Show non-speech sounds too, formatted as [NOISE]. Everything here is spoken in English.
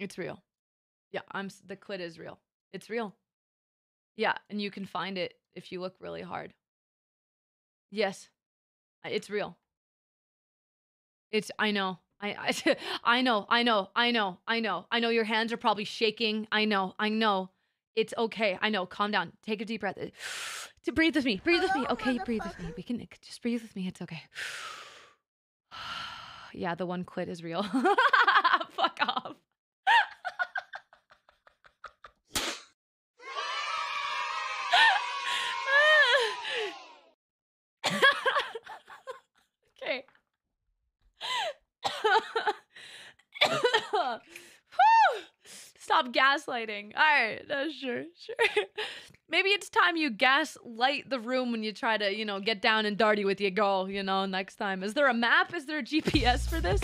It's real. Yeah, I'm the clit is real. It's real. Yeah, and you can find it if you look really hard. Yes. It's real. It's I know. I I [LAUGHS] I know. I know. I know. I know. I know your hands are probably shaking. I know. I know. It's okay. I know. Calm down. Take a deep breath. [SIGHS] To breathe with me. Breathe with me. Okay, breathe with me. We can just breathe with me. It's okay. [SIGHS] yeah, the one clit is real. [LAUGHS] Stop gaslighting. All right, no, sure, sure. Maybe it's time you gaslight the room when you try to, you know, get down and dirty with your girl, you know, next time. Is there a map? Is there a GPS for this?